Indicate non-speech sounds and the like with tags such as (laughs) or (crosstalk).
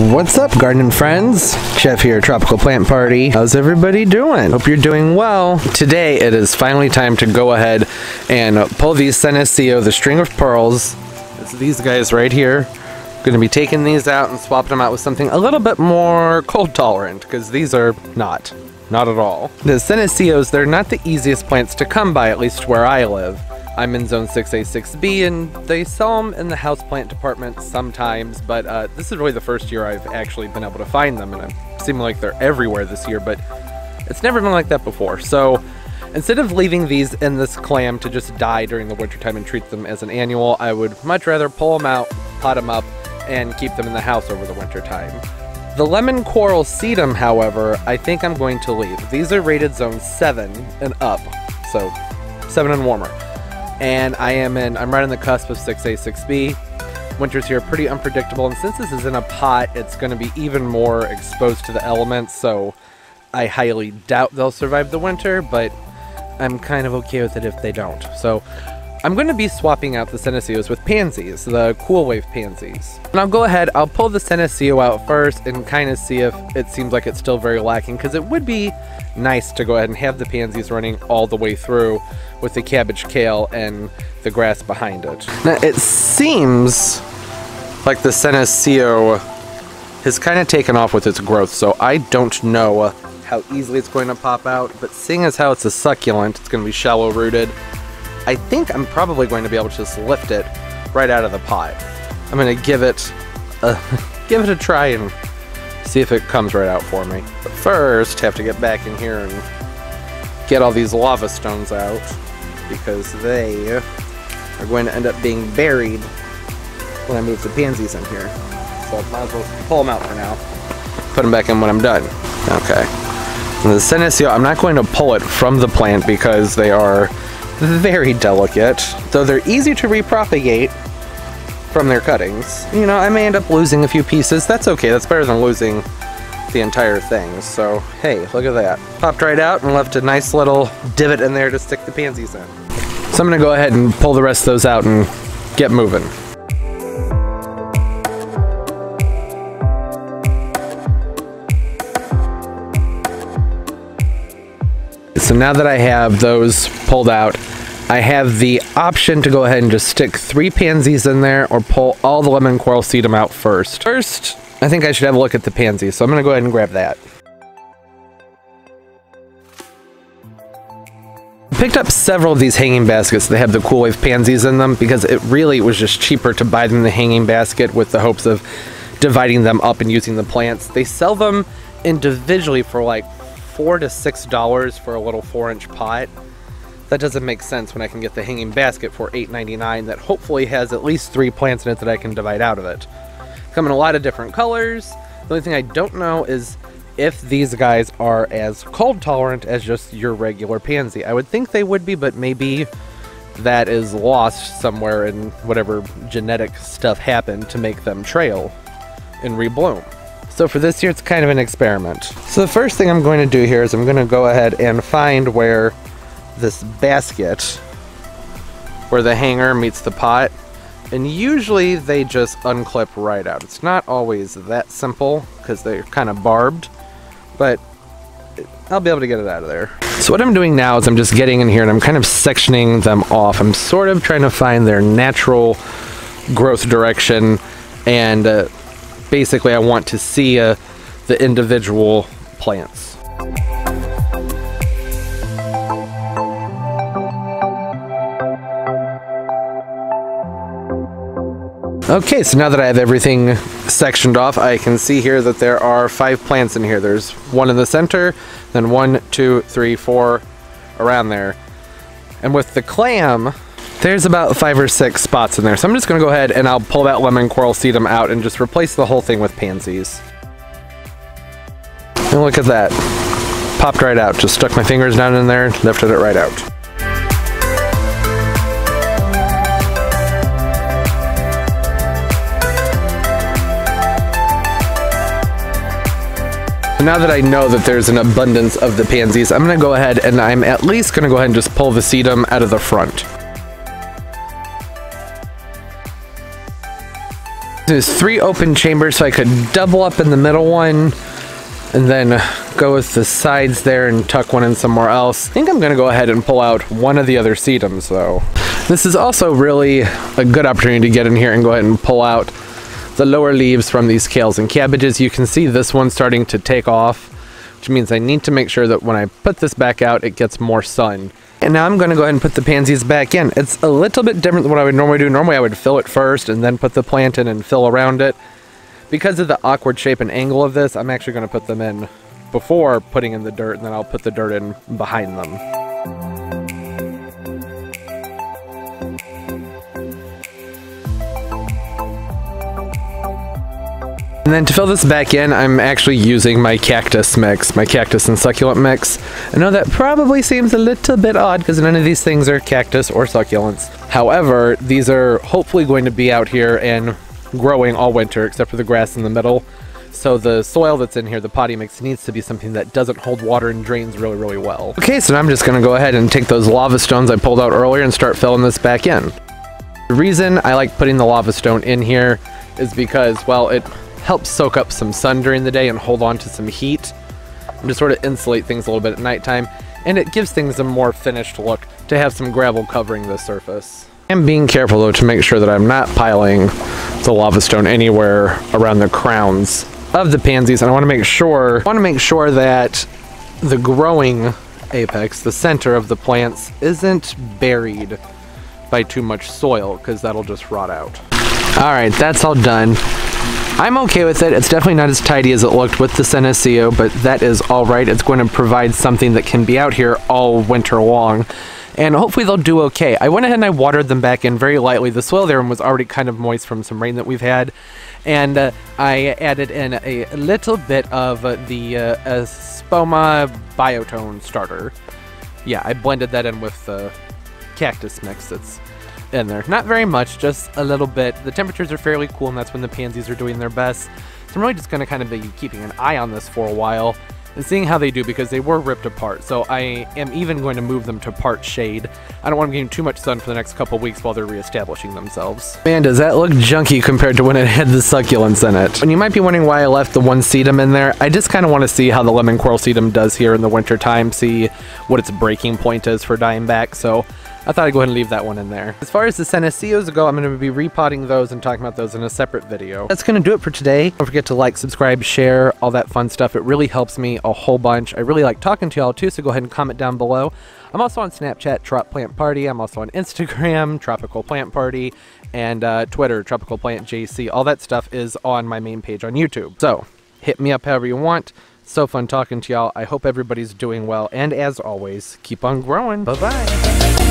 What's up, garden friends? Chef here, Tropical Plant Party. How's everybody doing? Hope you're doing well. Today, it is finally time to go ahead and pull these Senecio, the string of pearls. It's these guys right here. Going to be taking these out and swapping them out with something a little bit more cold tolerant, because these are not. Not at all. The Senecios, they're not the easiest plants to come by, at least where I live. I'm in zone 6A6B and they sell them in the houseplant department sometimes, but uh, this is really the first year I've actually been able to find them and it seems like they're everywhere this year, but it's never been like that before. So instead of leaving these in this clam to just die during the wintertime and treat them as an annual, I would much rather pull them out, pot them up, and keep them in the house over the wintertime. The lemon coral sedum, however, I think I'm going to leave. These are rated zone 7 and up, so 7 and warmer and I am in, I'm right on the cusp of 6A, 6B. Winters here pretty unpredictable, and since this is in a pot, it's going to be even more exposed to the elements, so I highly doubt they'll survive the winter, but I'm kind of okay with it if they don't. So I'm going to be swapping out the Senecios with pansies, the Cool Wave pansies. And I'll go ahead, I'll pull the Senecio out first and kind of see if it seems like it's still very lacking, because it would be nice to go ahead and have the pansies running all the way through with the cabbage kale and the grass behind it. Now, it seems like the Senecio has kind of taken off with its growth, so I don't know how easily it's going to pop out, but seeing as how it's a succulent, it's going to be shallow rooted, I think I'm probably going to be able to just lift it right out of the pot. I'm going to give it a, (laughs) give it a try and see if it comes right out for me. But first, have to get back in here and get all these lava stones out because they are going to end up being buried when I move the pansies in here. So I might as well pull them out for now. Put them back in when I'm done. Okay. And the Senecio, I'm not going to pull it from the plant because they are very delicate, though they're easy to repropagate from their cuttings. You know, I may end up losing a few pieces. That's okay. That's better than losing the entire thing. So, hey, look at that. Popped right out and left a nice little divot in there to stick the pansies in. So I'm going to go ahead and pull the rest of those out and get moving. So now that I have those pulled out, I have the option to go ahead and just stick three pansies in there or pull all the lemon coral sedum out first. First, I think I should have a look at the pansies, so I'm going to go ahead and grab that. picked up several of these hanging baskets that have the Cool Wave pansies in them because it really was just cheaper to buy them the hanging basket with the hopes of dividing them up and using the plants. They sell them individually for like four to six dollars for a little four inch pot. That doesn't make sense when I can get the hanging basket for $8.99 that hopefully has at least three plants in it that I can divide out of it. Come in a lot of different colors. The only thing I don't know is if these guys are as cold tolerant as just your regular pansy. I would think they would be, but maybe that is lost somewhere in whatever genetic stuff happened to make them trail and rebloom. So for this year, it's kind of an experiment. So the first thing I'm going to do here is I'm going to go ahead and find where this basket where the hanger meets the pot and usually they just unclip right out. It's not always that simple because they're kind of barbed, but I'll be able to get it out of there. So what I'm doing now is I'm just getting in here and I'm kind of sectioning them off. I'm sort of trying to find their natural growth direction and uh, basically I want to see uh, the individual plants. Okay, so now that I have everything sectioned off, I can see here that there are five plants in here. There's one in the center, then one, two, three, four around there. And with the clam, there's about five or six spots in there. So I'm just gonna go ahead and I'll pull that lemon coral sedum out and just replace the whole thing with pansies. And look at that. Popped right out. Just stuck my fingers down in there, lifted it right out. now that I know that there's an abundance of the pansies, I'm gonna go ahead and I'm at least gonna go ahead and just pull the sedum out of the front. There's three open chambers, so I could double up in the middle one and then go with the sides there and tuck one in somewhere else. I think I'm gonna go ahead and pull out one of the other sedums though. This is also really a good opportunity to get in here and go ahead and pull out the lower leaves from these kales and cabbages. You can see this one starting to take off, which means I need to make sure that when I put this back out, it gets more sun. And now I'm gonna go ahead and put the pansies back in. It's a little bit different than what I would normally do. Normally I would fill it first and then put the plant in and fill around it. Because of the awkward shape and angle of this, I'm actually gonna put them in before putting in the dirt and then I'll put the dirt in behind them. And then to fill this back in, I'm actually using my cactus mix, my cactus and succulent mix. I know that probably seems a little bit odd because none of these things are cactus or succulents. However, these are hopefully going to be out here and growing all winter except for the grass in the middle. So the soil that's in here, the potting mix, needs to be something that doesn't hold water and drains really, really well. Okay, so now I'm just gonna go ahead and take those lava stones I pulled out earlier and start filling this back in. The reason I like putting the lava stone in here is because, well, it helps soak up some sun during the day and hold on to some heat and to sort of insulate things a little bit at nighttime. And it gives things a more finished look to have some gravel covering the surface. I'm being careful though to make sure that I'm not piling the lava stone anywhere around the crowns of the pansies. And I want to make sure, I want to make sure that the growing apex, the center of the plants, isn't buried by too much soil because that'll just rot out. All right, that's all done. I'm okay with it. It's definitely not as tidy as it looked with the Senecio, but that is all right. It's going to provide something that can be out here all winter long. And hopefully they'll do okay. I went ahead and I watered them back in very lightly. The soil there was already kind of moist from some rain that we've had. And uh, I added in a little bit of uh, the uh, Espoma Biotone starter. Yeah, I blended that in with the cactus mix that's in there. Not very much, just a little bit. The temperatures are fairly cool, and that's when the pansies are doing their best. So I'm really just going to kind of be keeping an eye on this for a while and seeing how they do because they were ripped apart. So I am even going to move them to part shade. I don't want them getting too much sun for the next couple weeks while they're reestablishing themselves. Man, does that look junky compared to when it had the succulents in it. And you might be wondering why I left the one sedum in there. I just kind of want to see how the lemon coral sedum does here in the winter time, see what its breaking point is for dying back. So I thought I'd go ahead and leave that one in there. As far as the Senecios go, I'm going to be repotting those and talking about those in a separate video. That's going to do it for today. Don't forget to like, subscribe, share, all that fun stuff. It really helps me a whole bunch. I really like talking to y'all too, so go ahead and comment down below. I'm also on Snapchat, Trop Plant Party. I'm also on Instagram, (laughs) Tropical Plant Party, and uh, Twitter, Tropical Plant JC. All that stuff is on my main page on YouTube. So hit me up however you want. So fun talking to y'all. I hope everybody's doing well. And as always, keep on growing. Bye bye.